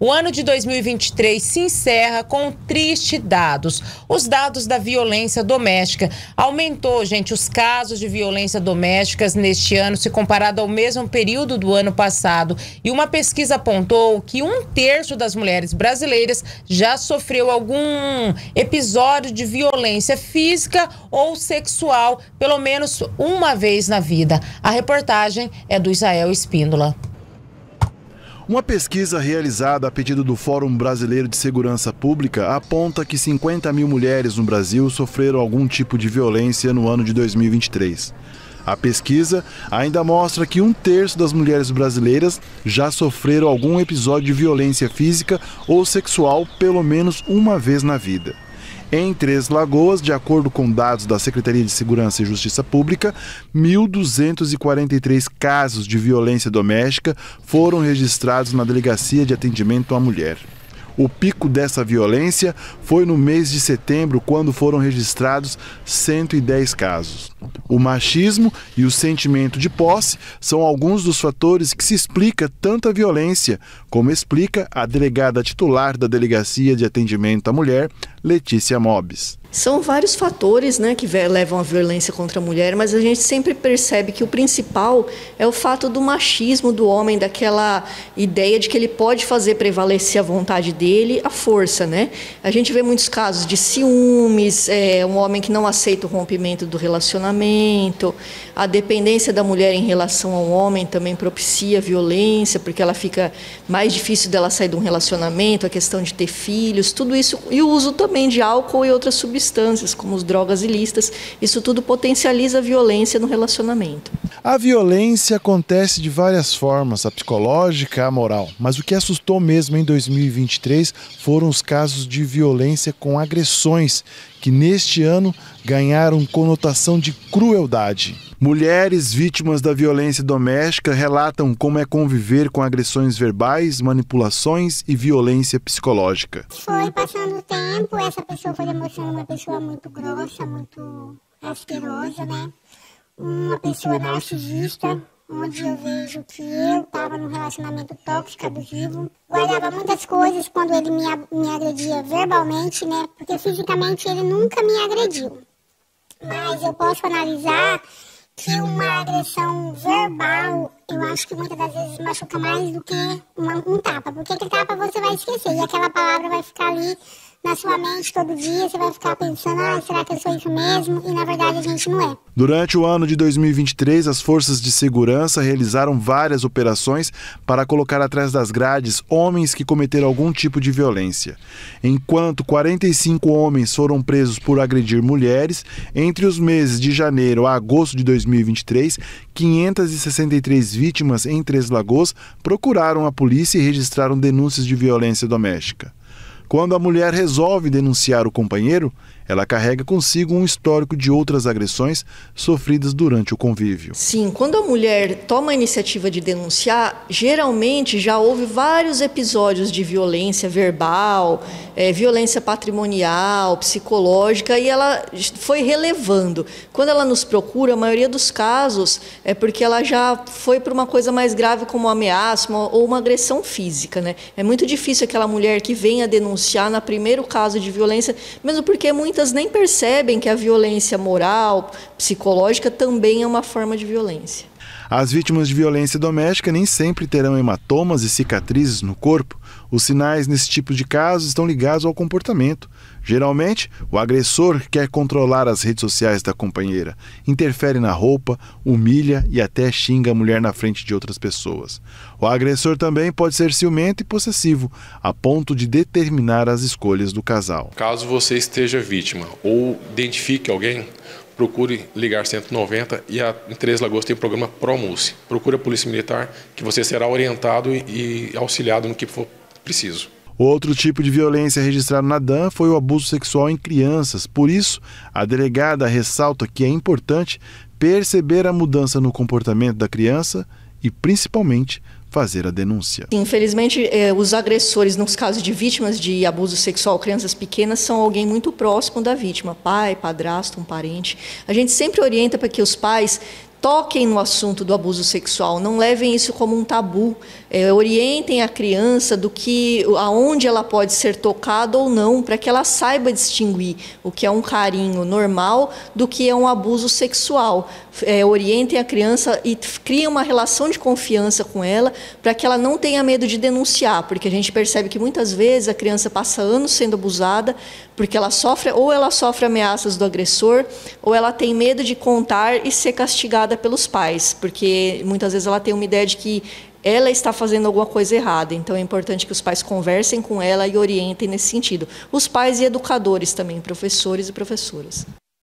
O ano de 2023 se encerra com tristes dados. Os dados da violência doméstica. Aumentou, gente, os casos de violência domésticas neste ano se comparado ao mesmo período do ano passado. E uma pesquisa apontou que um terço das mulheres brasileiras já sofreu algum episódio de violência física ou sexual, pelo menos uma vez na vida. A reportagem é do Israel Espíndola. Uma pesquisa realizada a pedido do Fórum Brasileiro de Segurança Pública aponta que 50 mil mulheres no Brasil sofreram algum tipo de violência no ano de 2023. A pesquisa ainda mostra que um terço das mulheres brasileiras já sofreram algum episódio de violência física ou sexual pelo menos uma vez na vida. Em Três Lagoas, de acordo com dados da Secretaria de Segurança e Justiça Pública, 1.243 casos de violência doméstica foram registrados na Delegacia de Atendimento à Mulher. O pico dessa violência foi no mês de setembro, quando foram registrados 110 casos. O machismo e o sentimento de posse são alguns dos fatores que se explica tanta violência, como explica a delegada titular da Delegacia de Atendimento à Mulher, Letícia Mobis. São vários fatores né, que levam à violência contra a mulher, mas a gente sempre percebe que o principal é o fato do machismo do homem, daquela ideia de que ele pode fazer prevalecer a vontade dele, a força. Né? A gente vê muitos casos de ciúmes, é, um homem que não aceita o rompimento do relacionamento, a dependência da mulher em relação ao homem também propicia violência, porque ela fica mais difícil dela sair de um relacionamento, a questão de ter filhos, tudo isso, e o uso também de álcool e outras substâncias substâncias, como as drogas ilícitas. Isso tudo potencializa a violência no relacionamento. A violência acontece de várias formas, a psicológica, a moral. Mas o que assustou mesmo em 2023 foram os casos de violência com agressões, que neste ano ganharam conotação de crueldade. Mulheres vítimas da violência doméstica relatam como é conviver com agressões verbais, manipulações e violência psicológica. Foi passando o tempo, essa pessoa foi demonstrando uma pessoa muito grossa, muito asquerosa, né? Uma pessoa narcisista, onde eu vejo que eu estava num relacionamento tóxico, abusivo. Guardava muitas coisas quando ele me, me agredia verbalmente, né? Porque fisicamente ele nunca me agrediu. Mas eu posso analisar que uma agressão verbal, eu acho que muitas das vezes machuca mais do que uma, um tapa. Porque aquele tapa você vai esquecer e aquela palavra vai ficar ali na sua mente todo dia, você vai ficar pensando, ah, será que eu sou isso mesmo? E na verdade a gente não é. Durante o ano de 2023, as forças de segurança realizaram várias operações para colocar atrás das grades homens que cometeram algum tipo de violência. Enquanto 45 homens foram presos por agredir mulheres, entre os meses de janeiro a agosto de 2023, 563 vítimas em Três Lagoas procuraram a polícia e registraram denúncias de violência doméstica. Quando a mulher resolve denunciar o companheiro, ela carrega consigo um histórico de outras agressões sofridas durante o convívio. Sim, quando a mulher toma a iniciativa de denunciar, geralmente já houve vários episódios de violência verbal, é, violência patrimonial, psicológica, e ela foi relevando. Quando ela nos procura, a maioria dos casos é porque ela já foi para uma coisa mais grave, como ameaça ou uma agressão física. Né? É muito difícil aquela mulher que venha denunciar na primeiro caso de violência, mesmo porque muitas muitas nem percebem que a violência moral, psicológica também é uma forma de violência. As vítimas de violência doméstica nem sempre terão hematomas e cicatrizes no corpo. Os sinais nesse tipo de casos estão ligados ao comportamento. Geralmente, o agressor quer controlar as redes sociais da companheira, interfere na roupa, humilha e até xinga a mulher na frente de outras pessoas. O agressor também pode ser ciumento e possessivo, a ponto de determinar as escolhas do casal. Caso você esteja vítima ou identifique alguém, procure ligar 190 e a, em Três Lagoas tem o programa ProMUSE. Procure a Polícia Militar que você será orientado e, e auxiliado no que for preciso. Outro tipo de violência registrado na DAN foi o abuso sexual em crianças. Por isso, a delegada ressalta que é importante perceber a mudança no comportamento da criança e, principalmente, fazer a denúncia. Infelizmente, eh, os agressores, nos casos de vítimas de abuso sexual, crianças pequenas, são alguém muito próximo da vítima, pai, padrasto, um parente. A gente sempre orienta para que os pais toquem no assunto do abuso sexual, não levem isso como um tabu. É, orientem a criança do que aonde ela pode ser tocada ou não, para que ela saiba distinguir o que é um carinho normal do que é um abuso sexual. É, orientem a criança e criem uma relação de confiança com ela, para que ela não tenha medo de denunciar, porque a gente percebe que muitas vezes a criança passa anos sendo abusada, porque ela sofre ou ela sofre ameaças do agressor, ou ela tem medo de contar e ser castigada pelos pais, porque muitas vezes ela tem uma ideia de que ela está fazendo alguma coisa errada. Então é importante que os pais conversem com ela e orientem nesse sentido. Os pais e educadores também, professores e professoras.